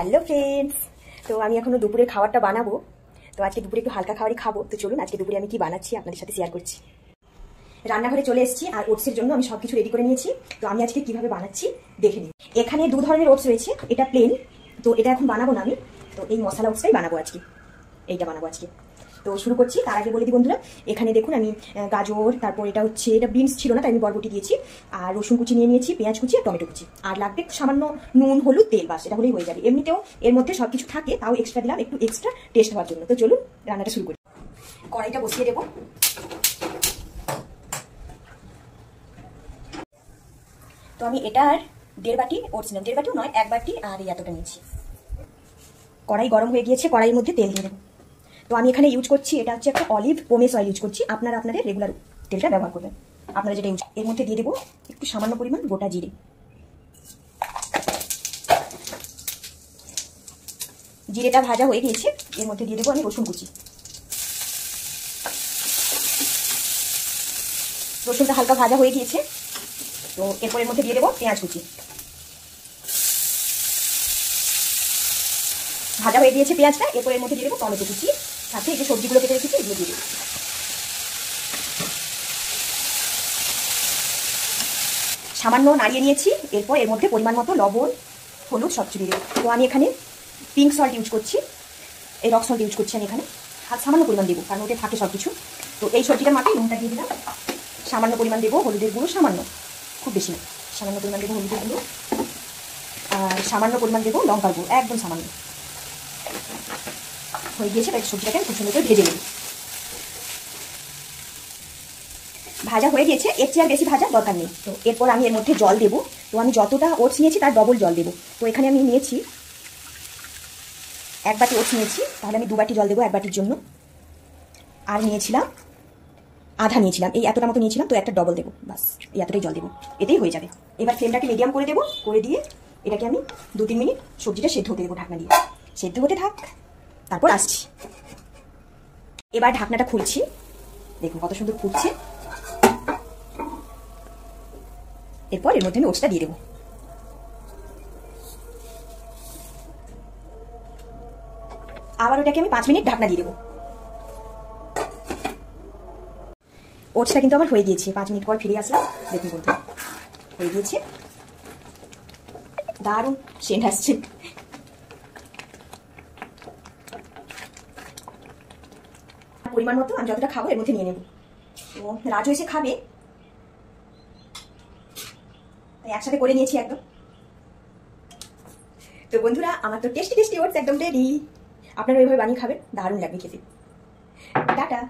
Hello friends তো আমি এখনও দুপুরে খাবারটা বানাবো। তো আজকে দুপুরে একটু হালকা খাবারই খাব। তো চলুন, আজকে দুপুরে আমি কি বানাচ্ছি আপনাদের সাথে শেয়ার করছি। রান্নাঘরে চলে এসেছি আর ওটসের জন্য আমি সব কিছু রেডি করে নিয়েছি। তো আমি আজকে কীভাবে বানাচ্ছি দেখে নিই। এখানে দু ধরনের ওটস রয়েছে। এটা প্লেন তো এটা এখন বানাবো না আমি। তো এই মশলা ওটসটাই বানাবো আজকে। এইটা বানাবো আজকে। তো শুরু করছি। তার আগে বলে দিই বন্ধুরা, এখানে দেখুন আমি গাজর, তারপর এটা হচ্ছে, এটা বিনস ছিল না, তাই আমি বরবটি দিয়েছি। আর রসুন কুচি নিয়ে নিয়েছি, পেঁয়াজ কুচি আর টমেটো কুচি। আর লাগবে সামান্য নুন, হলুদ, তেল বাস, এটা হলেই হয়ে যাবে। এমনিতেও এর মধ্যে সব কিছু থাকে, তাও এক্সট্রা দিলাম, একটু এক্সট্রা টেস্ট হওয়ার জন্য। তো চলুন, রান্নাটা শুরু করি। কড়াইটা বসিয়ে দেবো। তো আমি এটার দেড় বাটি ওটস দেড় বাটিও নয়, এক বাটি আর এতটা নিয়েছি। কড়াই গরম হয়ে গিয়েছে, কড়াইয়ের মধ্যে তেল দিয়ে দেবো। তো আমি এখানে ইউজ করছি, এটা হচ্ছে একটা অলিভ পোমেস অয়েল ইউজ করছি। আপনারা আপনাদের রেগুলার তেলটা ব্যবহার করবেন। আপনারা যেটা ইউজ এর মধ্যে দিয়ে দেবো একটু সামান্য পরিমাণ গোটা জিরে। জিরেটা ভাজা হয়ে গিয়েছে, এর মধ্যে দিয়ে দেবো আমি রসুন কুচি। রসুনটা হালকা ভাজা হয়ে গিয়েছে, তো এরপর এর মধ্যে দিয়ে দেবো পেঁয়াজ কুচি। ভাজা হয়ে গিয়েছে পেঁয়াজটা, এরপর এর মধ্যে দিয়ে দেবো টমেটো কুচি। সাথে এই যে সবজিগুলো কেটে রেখেছি, এগুলো দিয়ে সামান্য নাড়িয়ে নিয়েছি, এরপর এর মধ্যে পরিমাণ মতো লবণ, হলুদ, সব দেবো তো আমি এখানে পিঙ্ক সল্ট ইউজ করছি। এই রক সল্ট ইউজ করছি আমি এখানে। আর সামান্য পরিমাণ দেবো, কারণ ওতে থাকে সব কিছু। তো এই সবজিটার মাথায় নুনটা দিয়ে দিলাম। সামান্য পরিমাণ দেবো, হলুদের গুঁড়ো সামান্য, খুব বেশি না। সামান্য পরিমাণ দেবো হলুদের গুঁড়ো। আর সামান্য পরিমাণ দেবো লঙ্কার গুঁড়ো, একদম সামান্য। হয়ে গিয়েছে, তাই সবজিটাকে খুব সুন্দর করে ভেজে নেব ভাজা হয়ে গেছে এর চেয়ে আর বেশি ভাজার দরকার নেই। তো এরপর আমি এর মধ্যে জল দেবো। তো আমি যতটা ওটস নিয়েছি, তার ডবল জল দেবো। তো এখানে আমি নিয়েছি এক বাটি ওটস নিয়েছি, তাহলে আমি দু বাটি জল দেবো এক বাটির জন্য। আর নিয়েছিলাম, আধা নিয়েছিলাম, এই এতটা মতো নিয়েছিলাম, তো একটা ডবল দেবো, বাস, এই এতটাই জল দেবো। এতেই হয়ে যাবে। এবার ফ্লেমটাকে মিডিয়াম করে দেবো, করে দিয়ে এটাকে আমি দু তিন মিনিট সবজিটা সেদ্ধ হতে দেবো ঢাকনা দিয়ে। সেদ্ধ হতে থাক। তারপর আসছি। এবার ঢাকনাটা খুলছি। দেখুন কত সুন্দর ফুটছে। এরপর এর মধ্যে আমি ওটসটা দিয়ে দেবো। আবার ওটাকে আমি পাঁচ মিনিট ঢাকনা দিয়ে দেবো। ওটসটা কিন্তু আমার হয়ে গিয়েছে। পাঁচ মিনিট পর ফিরে আসলাম। দেখুন বন্ধু হয়ে গিয়েছে। দারুণ, সেন্ট আসছে। পরিমাণ মতো আমি যতটা খাব এর মধ্যে নিয়ে নেব। তো রাজু এসে খাবে। একসাথে করে নিয়েছি একদম। তো বন্ধুরা, আমার তো টেস্টি টেস্টি ওটস একদম রেডি আপনারা ওইভাবে বানিয়ে খাবেন, দারুণ লাগবে খেতে। টাটা।